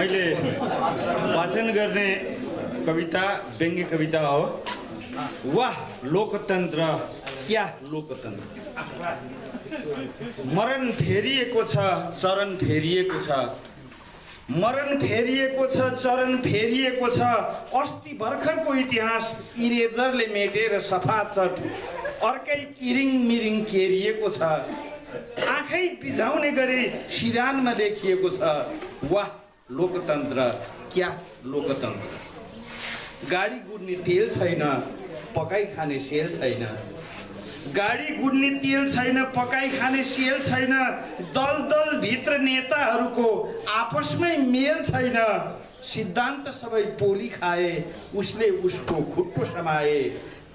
मैले वाचन गर्ने कविता व्यङ्ग्य कविता हो। वाह लोकतन्त्र। क्या लोकतन्त्र? मरण फेरिएको छ चरण फेरिएको छ। मरण फेरिएको छ चरण फेरिएको छ। अस्ति भर्खरको इतिहास इरेजरले मेटेर सफा चट। अर्कै किरिङ मिरिङ केरिएको छ। आँखै बिझाउने गरी सिरानमा लेखिएको छ। वाह लोकतन्त्र क्या लोकतन्त्र? गाडी गुड्ने तेल छैन पकाइ खाने सेल छैन। गाडी गुड्ने तेल छैन पकाइ खाने सेल छैन। दल दल भित्र नेताहरूको आपसमै मेल छैन। सिद्धान्त सबै पोली खाए उसले उसको खुट्टो समाए।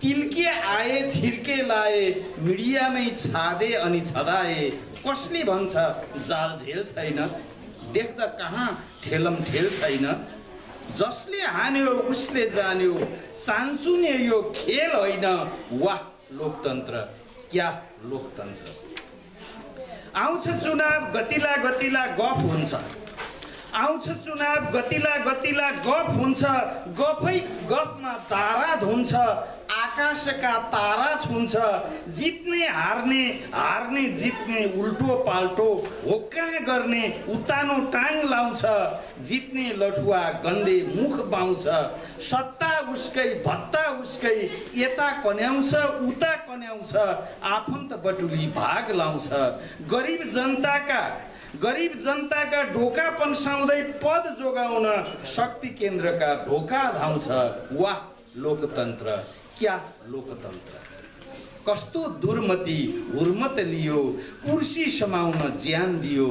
तिल्के आए छिर्के लाए मिडियामै छादे अनि छदाए। कसले भन्छ जाल झेल छैन। देख्दा कहाँ ठेलम ठेल छैन। जसले हान्यो उसले जान्यो। चान्चुने यो खेल होइन। वाह लोकतन्त्र। क्या लोकतन्त्र? आउँछ चुनाव गतिला गतिला गफ हुन्छ। आउँछ चुनाव गतिला गतिला गफ हुन्छ। गफै गफमा तारा धुन्छ। आकाशका तारा छुन्छ। जित्ने हार्ने हार्ने जित्ने उल्टो पाल्टो होक्का गर्ने उतानो टाङ लाउँछ। जित्ने लठुवा गन्धे मुख बाउँछ। सत्ता उसकै भत्ता उसकै यता कन्याउँछ उता कन्याउँछ। आफन्त बटुली भाग लाउँछ। गरिब जनताका गरिब जनताका ढोका पन्साउँदै पद जोगाउन शक्ति केन्द्रका ढोका धाउँछ। वाह लोकतन्त्र। क्या लोकतन्त्र कस्तो दुर्मति हुर्मत लियो कुर्सी समाउन ज्यान दियो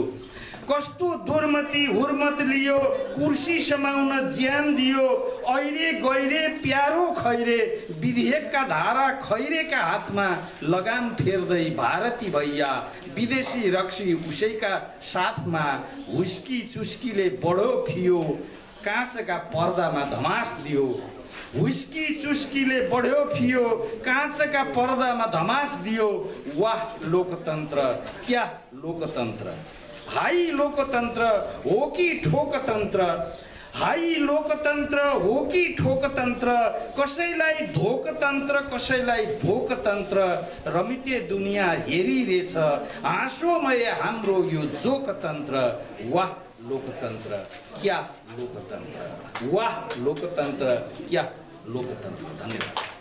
कस्तो दुर्मति हुर्मत लियो कुर्सी समाउन ज्यान दियो ऐरे गैरे प्यारो खैरे विधेयकका धारा खैरेका हातमा लगाम फेर्दै भारती भैया विदेशी रक्सी उसैका साथमा हुस्की चुस्कीले बडो फियो काँचका पर्दामा धमास दियो। हुस्की चुस्कीले बढ्यो फियो काँचका पर्दामा धमास दियो। वाह लोकतन्त्र! क्या लोकतन्त्र! हाई लोकतन्त्र हो कि ठोकतन्त्र? हाई लोकतन्त्र हो कि ठोकतन्त्र? कसैलाई धोकतन्त्र कसैलाई भोकतन्त्र रमिते दुनियाँ हेरिरहेछ हाँसोमय हाम्रो यो जोकतन्त्र। वाह लोकतन्त्र क्या लोकतन्त्र वाह लोकतन्त्र क्या लोकतन्त्र धन्यवाद।